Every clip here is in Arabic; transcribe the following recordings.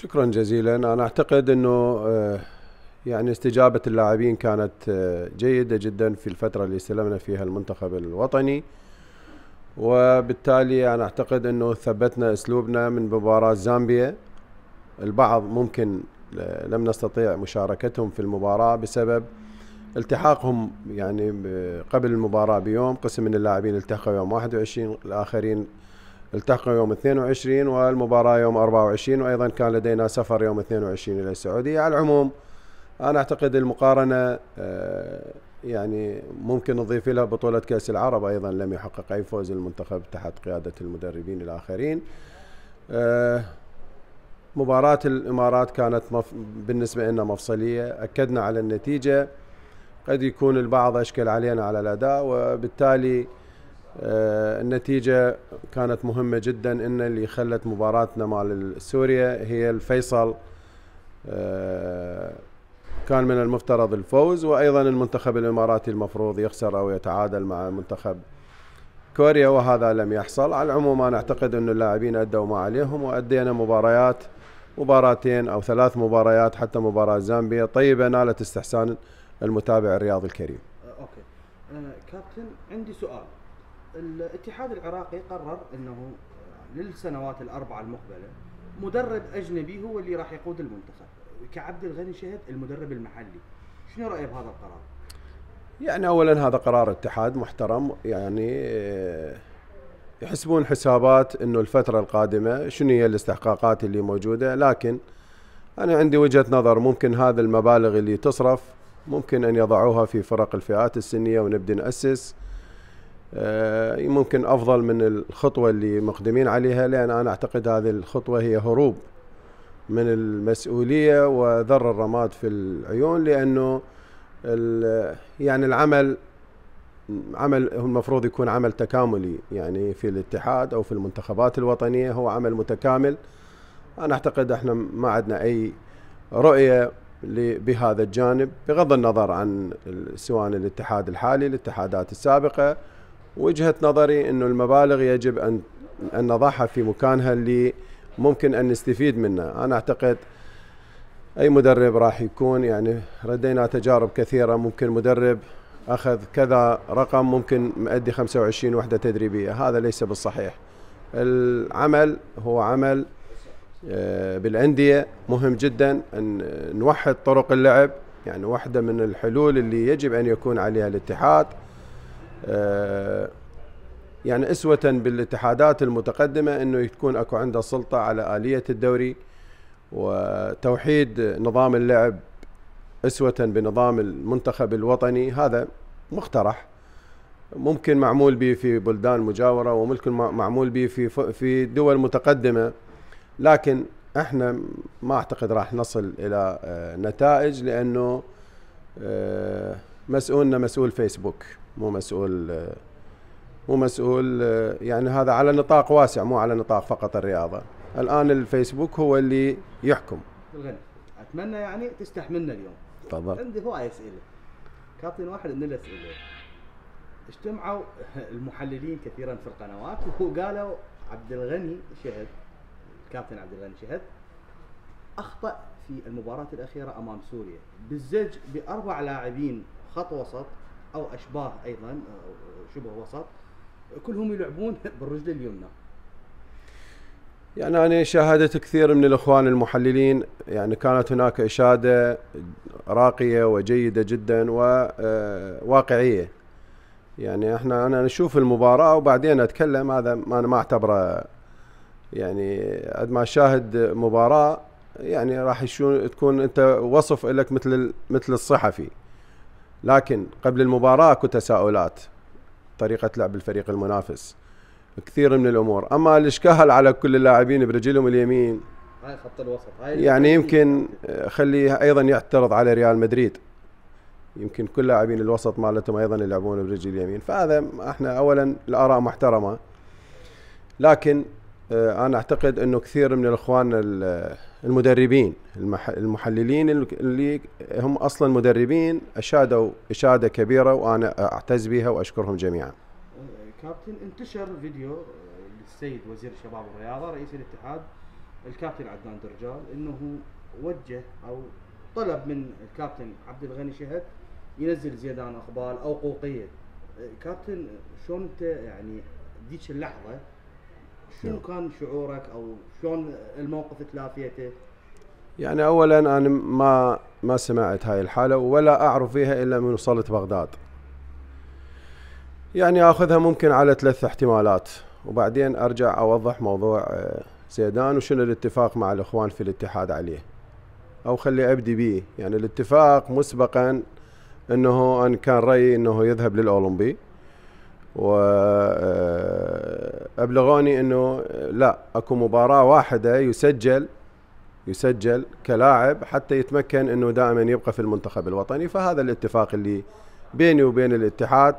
شكرا جزيلا. أنا أعتقد إنه آه، يعني استجابة اللاعبين كانت آه، جيدة جدا في الفترة اللي استلمنا فيها المنتخب الوطني. وبالتالي أنا أعتقد إنه ثبتنا أسلوبنا من مباراة زامبيا. البعض ممكن آه، لم نستطيع مشاركتهم في المباراة بسبب التحاقهم يعني قبل المباراة بيوم قسم من اللاعبين التحقوا يوم 21 الآخرين التحقوا يوم 22 والمباراة يوم 24 وأيضا كان لدينا سفر يوم 22 إلى السعودية. على العموم أنا أعتقد المقارنة آه، يعني ممكن نضيف لها بطولة كأس العرب أيضا لم يحقق أي فوز المنتخب تحت قيادة المدربين الآخرين. آه، مباراة الإمارات كانت بالنسبة لنا مفصلية. أكدنا على النتيجة. قد يكون البعض أشكل علينا على الأداء وبالتالي النتيجة كانت مهمة جدا إن اللي خلت مباراتنا مع سوريا هي الفيصل. آه، كان من المفترض الفوز وأيضا المنتخب الإماراتي المفروض يخسر أو يتعادل مع منتخب كوريا وهذا لم يحصل. على العموم أنا أعتقد أن اللاعبين أدوا ما عليهم وأدينا مباريات مباراتين أو ثلاث مباريات حتى مباراة زامبيا طيبة نالت استحسان المتابع الرياضي الكريم. أوكي. أه كابتن عندي سؤال. الاتحاد العراقي قرر إنه للسنوات الأربعة المقبلة مدرب أجنبي هو اللي راح يقود المنتخب. كعبد الغني شهد المدرب المحلي. شنو رايه بهذا القرار؟ يعني اولا هذا قرار اتحاد محترم يعني آه، يحسبون حسابات إنه الفترة القادمة شنو هي الاستحقاقات اللي موجودة. لكن أنا عندي وجهة نظر ممكن هذا المبالغ اللي تصرف ممكن أن يضعوها في فرق الفئات السنية ونبدي نأسس. آه، ممكن أفضل من الخطوة اللي مقدمين عليها لأن أنا أعتقد هذه الخطوة هي هروب من المسؤولية وذر الرماد في العيون لأنه يعني العمل عمل المفروض يكون عمل تكاملي يعني في الاتحاد أو في المنتخبات الوطنية هو عمل متكامل. أنا أعتقد إحنا ما عندنا أي رؤية بهذا الجانب بغض النظر عن سواء الاتحاد الحالي الاتحادات السابقة. وجهة نظري إنه المبالغ يجب ان أن نضعها في مكانها اللي ممكن أن نستفيد منها. أنا أعتقد أي مدرب راح يكون يعني ردينا تجارب كثيرة ممكن مدرب أخذ كذا رقم ممكن مؤدي 25 وحدة تدريبية. هذا ليس بالصحيح. العمل هو عمل آه، بالأندية. مهم جدا أن نوحد طرق اللعب. يعني واحدة من الحلول اللي يجب أن يكون عليها الاتحاد يعني أسوة بالاتحادات المتقدمة إنه تكون أكو عنده سلطة على آلية الدوري وتوحيد نظام اللعب أسوة بنظام المنتخب الوطني. هذا مقترح ممكن معمول به في بلدان مجاورة وممكن معمول به في في دول متقدمة لكن إحنا ما أعتقد راح نصل إلى آه، نتائج لأنه آه، مسؤولنا مسؤول فيسبوك مو مسؤول مو مسؤول يعني هذا على نطاق واسع مو على نطاق فقط الرياضة. الآن الفيسبوك هو اللي يحكم. أتمنى يعني تستحملنا اليوم. تفضل. عندي هواي أسئلة. كابتن واحد من الأسئلة. اجتمعوا المحللين كثيرا في القنوات وقالوا عبد الغني شهد الكابتن عبد الغني شهد أخطأ في المباراة الأخيرة أمام سوريا. بالزج بأربع لاعبين خط وسط أو أشباه أيضا شبه وسط كلهم يلعبون بالرجل اليمنى. يعني أنا شاهدت كثير من الإخوان المحللين يعني كانت هناك إشادة راقية وجيدة جدا وواقعية يعني إحنا أنا نشوف المباراة وبعدين أتكلم هذا ما أنا ما أعتبره يعني قد ما شاهد مباراة يعني راح تكون أنت وصف لك مثل مثل الصحفي. لكن قبل المباراة اكو تساؤلات طريقة لعب الفريق المنافس. كثير من الأمور. أما الاشكال على كل اللاعبين برجلهم اليمين هاي خط الوسط. هاي يعني يمكن خليه أيضا يعترض على ريال مدريد. يمكن كل لاعبين الوسط مالتهم أيضا يلعبون برجل اليمين. فهذا إحنا اولا الآراء محترمة. لكن أنا أعتقد إنه كثير من الإخوان المدربين المحللين اللي هم أصلا مدربين أشادوا إشادة كبيرة وأنا أعتز بها وأشكرهم جميعا. كابتن انتشر فيديو للسيد وزير الشباب والرياضه رئيس الاتحاد الكابتن عدنان درجال إنه وجه أو طلب من الكابتن عبد الغني شهد ينزل زيدان اقبال أو قوقية كابتن شلون أنت يعني ذيك اللحظة شنو. كان شعورك أو شلون الموقف تلافيته؟ يعني اولا أنا ما ما سمعت هاي الحالة ولا أعرف فيها إلا من وصلت بغداد. يعني آخذها ممكن على ثلاث احتمالات. وبعدين أرجع أوضح موضوع آه، زيدان وشنو الاتفاق مع الإخوان في الاتحاد عليه. أو خلي أبدي به يعني الاتفاق مسبقا إنه أن كان رأيي إنه يذهب للأولمبي. وأبلغوني إنه لا أكو مباراة واحدة يسجل يسجل كلاعب حتى يتمكن إنه دائما يبقى في المنتخب الوطني. فهذا الاتفاق اللي بيني وبين الاتحاد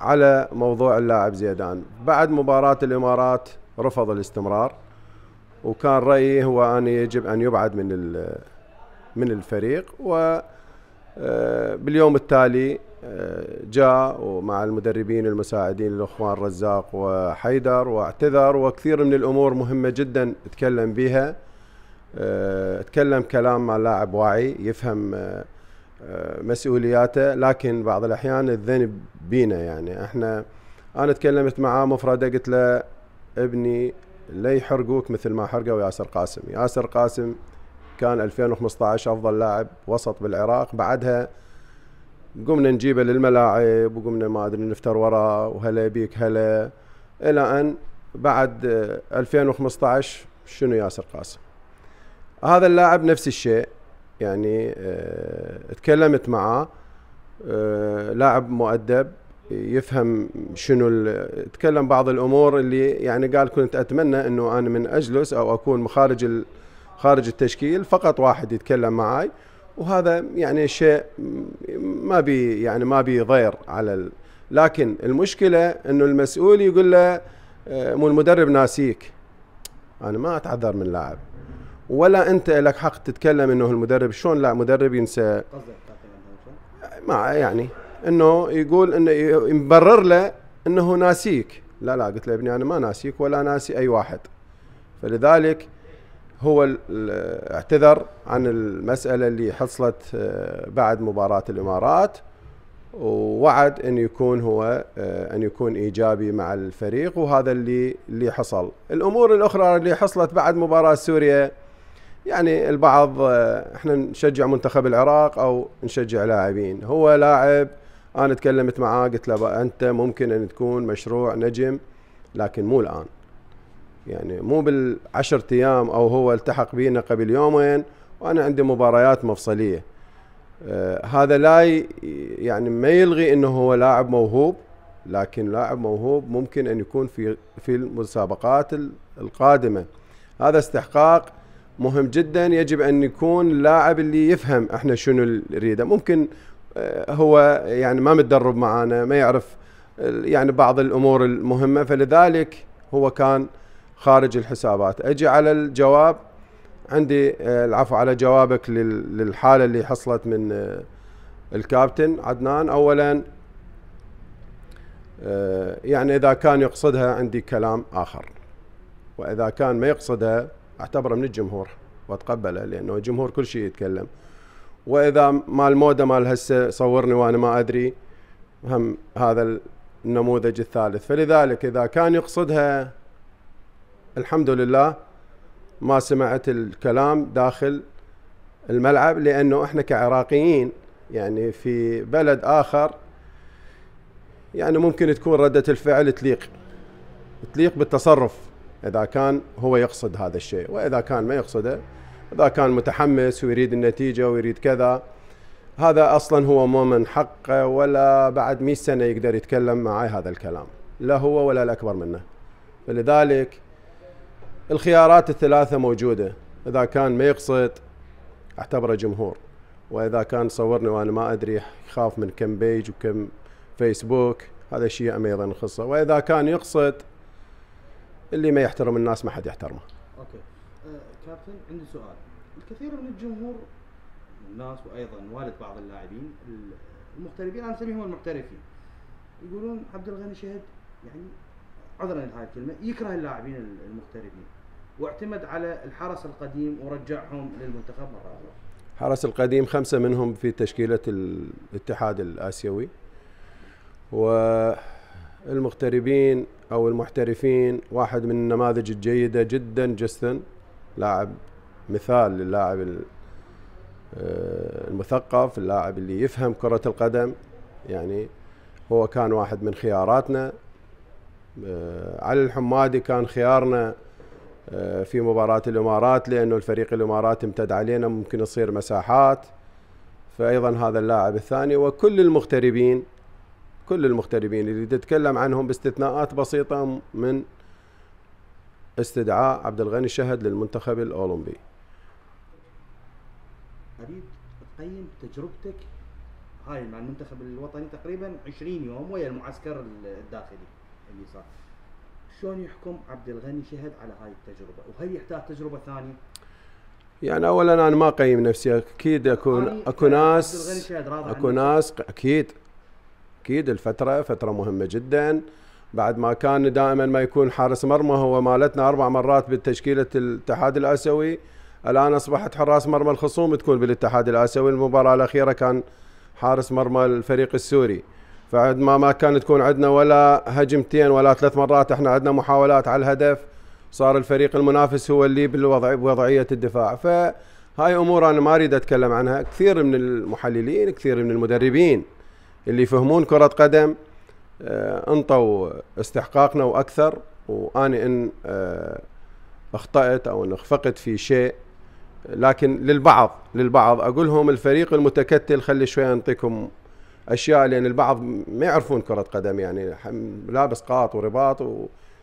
على موضوع اللاعب زيدان. بعد مباراة الإمارات رفض الاستمرار وكان رأيي هو أن يجب أن يبعد من من الفريق و باليوم التالي آه، جاء ومع المدربين المساعدين الأخوان رزاق وحيدر واعتذر وكثير من الأمور مهمة جدا تكلم بها آه، تكلم كلام مع لاعب واعي يفهم مسؤولياته لكن بعض الأحيان الذنب بينا يعني. إحنا أنا تكلمت معاه مفردة قلت له ابني لا يحرقوك مثل ما حرقوا ياسر قاسم. ياسر قاسم كان 2015 أفضل لاعب وسط بالعراق. بعدها قمنا نجيبه للملاعب وقمنا ما أدري نفتر وراه وهلا بيك هلا. إلى أن بعد 2015 شنو ياسر قاسم؟ هذا اللاعب نفس الشيء يعني آه تكلمت معاه آه لاعب مؤدب يفهم شنو تكلم بعض الأمور اللي يعني قال كنت أتمنى إنه أنا من أجلس أو أكون خارج خارج التشكيل فقط واحد يتكلم معي وهذا يعني شيء ما بي يعني ما بي ضير على ال... لكن المشكلة إنه المسؤول يقول له آه، مو المدرب ناسيك. أنا ما أتعذر من لاعب. ولا أنت لك حق تتكلم إنه المدرب شلون لا مدرب ينسى؟ ما يعني إنه يقول إنه يبرر له إنه ناسيك. لا لا قلت له ابني أنا ما ناسيك ولا ناسي أي واحد. فلذلك هو اعتذر عن المسألة اللي حصلت آه، بعد مباراة الإمارات ووعد أن يكون هو آه، أن يكون إيجابي مع الفريق وهذا اللي اللي حصل. الأمور الأخرى اللي حصلت بعد مباراة سوريا يعني البعض آه، إحنا نشجع منتخب العراق أو نشجع لاعبين. هو لاعب أنا تكلمت معاه قلت له أنت ممكن أن تكون مشروع نجم لكن مو الآن. يعني مو بالعشر أيام أو هو التحق بينا قبل يومين وأنا عندي مباريات مفصلية. آه هذا لا يعني ما يلغي إنه هو لاعب موهوب لكن لاعب موهوب ممكن أن يكون في في المسابقات القادمة. هذا استحقاق مهم جدا. يجب أن يكون اللاعب اللي يفهم إحنا شنو نريده. ممكن آه هو يعني ما متدرب معانا ما يعرف يعني بعض الأمور المهمة فلذلك هو كان خارج الحسابات. أجي على الجواب عندي آه، العفو على جوابك للحالة اللي حصلت من آه، الكابتن عدنان. اولا آه، يعني إذا كان يقصدها عندي كلام آخر. وإذا كان ما يقصدها أعتبره من الجمهور وأتقبله لأنه الجمهور كل شيء يتكلم. وإذا مال موده مال هسه صورني وأنا ما أدري هم هذا النموذج الثالث. فلذلك إذا كان يقصدها الحمد لله ما سمعت الكلام داخل الملعب لأنه إحنا كعراقيين يعني في بلد آخر يعني ممكن تكون ردة الفعل تليق تليق بالتصرف إذا كان هو يقصد هذا الشيء وإذا كان ما يقصده إذا كان متحمس ويريد النتيجة ويريد كذا. هذا أصلا هو مو من حقه ولا بعد 100 سنة يقدر يتكلم معي هذا الكلام لا هو ولا الأكبر منه. فلذلك الخيارات الثلاثة موجودة. إذا كان ما يقصد أعتبره جمهور وإذا كان صورني وأنا ما أدري يخاف من كم page وكم فيسبوك هذا شيء أيضا يخصه وإذا كان يقصد اللي ما يحترم الناس ما حد يحترمه. okay. أه كابتن عندي سؤال. الكثير من الجمهور الناس وأيضا والد بعض اللاعبين المغتربين أنا أسميهم المحترفين يقولون عبد الغني شهد يعني عذرا لهذه الكلمة يكره اللاعبين المغتربين. واعتمد على الحرس القديم ورجعهم للمنتخب مرة أخرى. حرس القديم خمسة منهم في تشكيلة الاتحاد الآسيوي. والمغتربين أو المحترفين واحد من النماذج الجيدة جدا جستن لاعب مثال للاعب آه، المثقف اللاعب اللي يفهم كرة القدم. يعني هو كان واحد من خياراتنا. آه، علي الحمادي كان خيارنا. في مباراة الإمارات لأنه الفريق الإماراتي امتد علينا ممكن يصير مساحات. فأيضا هذا اللاعب الثاني وكل المغتربين كل المغتربين اللي تتكلم عنهم باستثناءات بسيطة من استدعاء عبد الغني شهد للمنتخب الأولمبي. أريد تقيم تجربتك هاي مع المنتخب الوطني تقريبا 20 يوم ويا المعسكر الداخلي اللي صار. شلون يحكم عبد الغني شهد على هاي التجربة؟ وهل يحتاج تجربة ثانية؟ يعني اولا أنا ما أقيم نفسي. أكيد اكون اكو ناس اكو ناس أكيد. أكيد الفترة فترة مهمة جدا. بعد ما كان دائما ما يكون حارس مرمى هو مالتنا أربع مرات بالتشكيلة الاتحاد الآسيوي. الآن أصبحت حراس مرمى الخصوم تكون بالاتحاد الآسيوي. المباراة الأخيرة كان حارس مرمى الفريق السوري. فعد ما ما كان تكون عندنا ولا هجمتين ولا ثلاث مرات إحنا عندنا محاولات على الهدف. صار الفريق المنافس هو اللي بالوضع بوضعية الدفاع. فهاي أمور أنا ما أريد أتكلم عنها. كثير من المحللين كثير من المدربين اللي يفهمون كرة قدم آه أنطوا استحقاقنا وأكثر. واني إن آه أخطأت أو إن أخفقت في شيء. لكن للبعض للبعض. أقول لهم الفريق المتكتل خلي شوي أنطيكم أشياء لأن البعض ما يعرفون كرة قدم يعني لابس قاط ورباط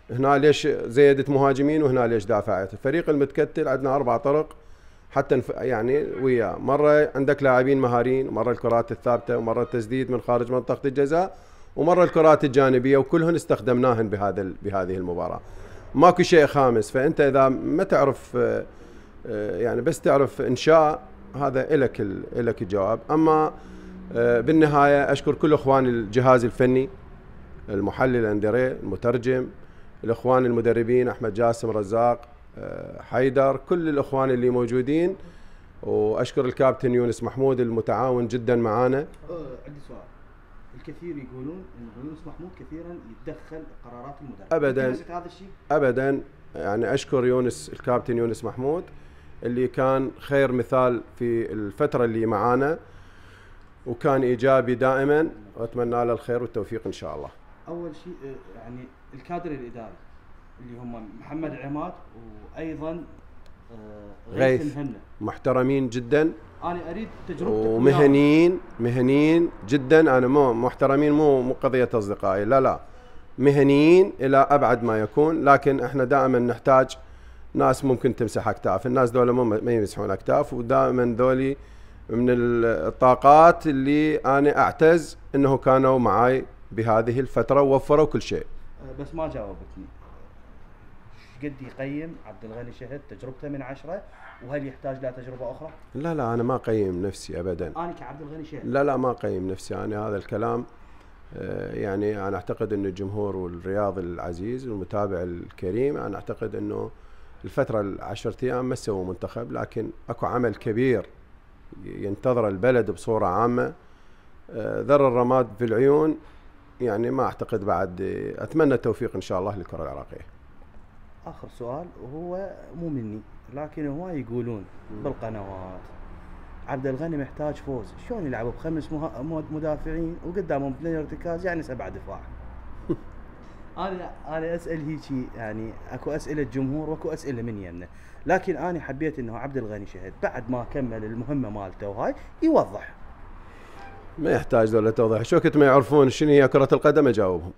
وهنا ليش زيدت مهاجمين وهنا ليش دافعت؟ الفريق المتكتل عندنا أربع طرق حتى يعني وياه مرة عندك لاعبين مهارين ومره الكرات الثابتة ومرة التسديد من خارج منطقة الجزاء ومرة الكرات الجانبية وكلهن استخدمناهن بهذا بهذه المباراة. ماكو شيء خامس. فأنت إذا ما تعرف آه، آه، يعني بس تعرف إنشاء هذا لك لك الجواب. أما بالنهاية أشكر كل إخواني الجهاز الفني المحلل أندري المترجم الإخوان المدربين أحمد جاسم رزاق حيدر كل الإخوان اللي موجودين. وأشكر الكابتن يونس محمود المتعاون جدا معانا. عندي سؤال. الكثير يقولون إن يونس محمود كثيرا يتدخل قرارات المدرب. ابدا. هذا الشيء؟ ابدا. يعني أشكر يونس الكابتن يونس محمود اللي كان خير مثال في الفترة اللي معانا. وكان إيجابي دائما. وأتمنى له الخير والتوفيق إن شاء الله. أول شيء يعني الكادر الإداري اللي هم محمد عماد وأيضا آه، غيث محترمين جدا. أنا أريد تجربتك ومهنيين مهنيين جدا. أنا مو محترمين مو مو قضية أصدقائي. لا لا. مهنيين إلى أبعد ما يكون. لكن إحنا دائما نحتاج ناس ممكن تمسح أكتاف. الناس دول ما يمسحون أكتاف. ودائما ذولي من الطاقات اللي أنا أعتز إنه كانوا معي بهذه الفترة ووفروا كل شيء. أه، بس ما جاوبتني. قد يقيم عبد الغني شهد تجربته من عشرة وهل يحتاج له تجربة أخرى؟ لا لا أنا ما أقيم نفسي أبدا. أنا كعبد الغني شهد. لا لا ما أقيم نفسي. أنا هذا الكلام آه، يعني أنا أعتقد أن الجمهور والرياض العزيز والمتابع الكريم أنا أعتقد أنه الفترة العشرة أيام ما سووا منتخب لكن أكو عمل كبير ينتظر البلد بصورة عامة. آه، ذر الرماد في العيون يعني ما أعتقد بعد أتمنى التوفيق إن شاء الله للكرة العراقية. آخر سؤال وهو مو مني لكن هو يقولون بالقنوات عبد الغني محتاج فوز. شلون يلعبوا بخمس مدافعين وقدامهم اثنين ارتكاز يعني سبعة دفاع؟ أنا أنا أسأل هيك يعني أكو أسئلة جمهور وأكو أسئلة من يمنا لكن أنا حبيت إنه عبد الغني شهد بعد ما كمل المهمة مالته وهاي يوضح. ما يحتاج ذولا توضيح. شو كنت ما يعرفون؟ شنو هي كرة القدم؟ أجاوبهم.